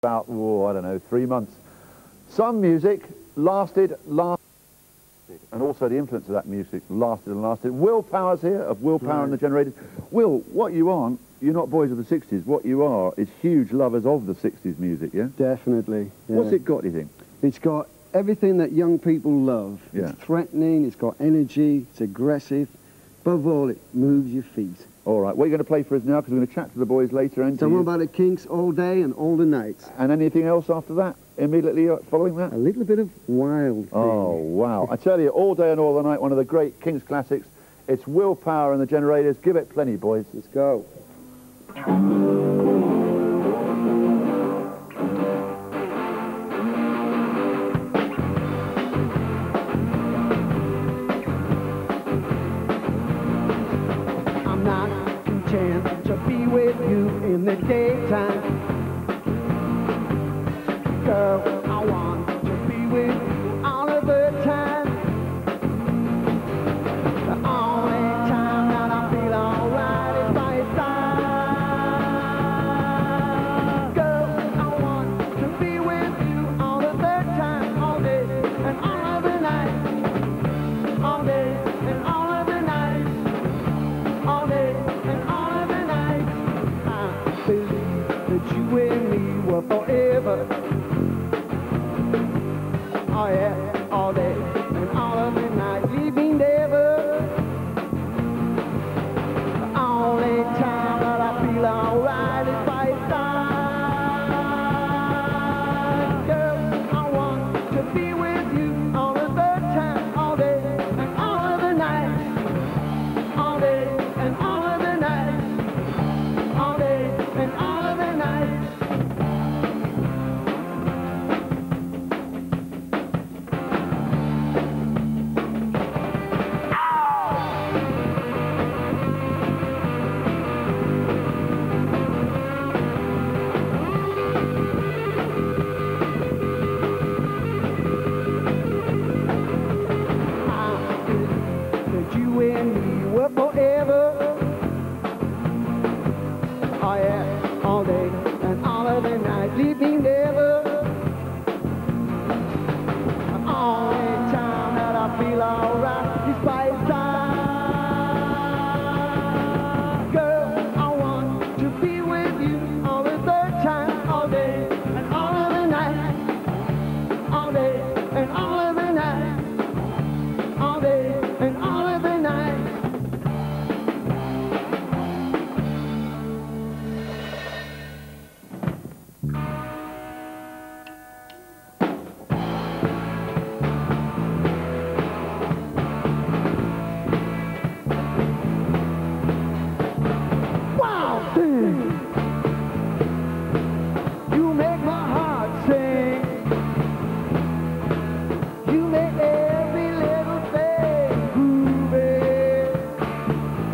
about, oh, I don't know, three months. Some music lasted, lasted, and also the influence of that music lasted and lasted. Will Powers here, of Will Power right. and the Generators. Will, what you aren't, you're not boys of the 60s. What you are is huge lovers of the 60s music, yeah? Definitely. Yeah. What's it got, do you think? It's got everything that young people love. Yeah. It's threatening, it's got energy, it's aggressive. Above all, it moves your feet. All right, what are you going to play for us now? Because we're going to chat to the boys later. And Tell about the Kinks all day and all the nights. And anything else after that? Immediately uh, following that? A little bit of Wild Oh, wow. I tell you, all day and all the night, one of the great Kinks classics. It's Will Power and the Generators. Give it plenty, boys. Let's go. The daytime. Girl, you and me were forever.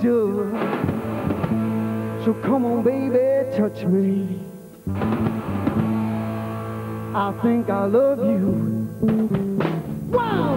sure. So come on, baby, touch me. I think I love you. Wow,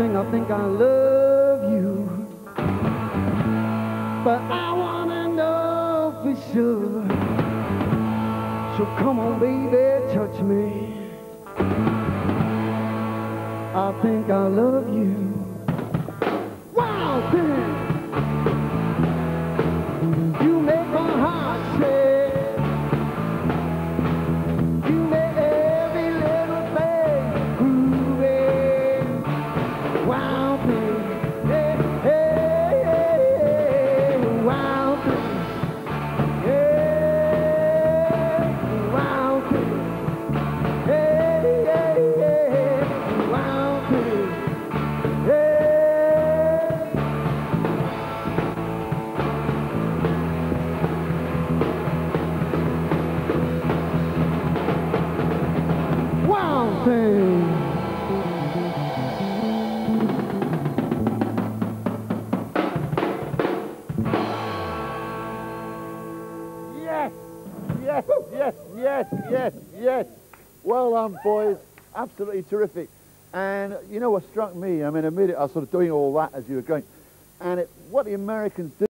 I think I love you. But I wanna know for sure. So come on, baby, touch me. I think I love you. Yes, yes, yes, yes, yes, yes. Well done, boys. Absolutely terrific. And you know what struck me? I mean, immediately I was sort of doing all that as you were going. And it, what the Americans do.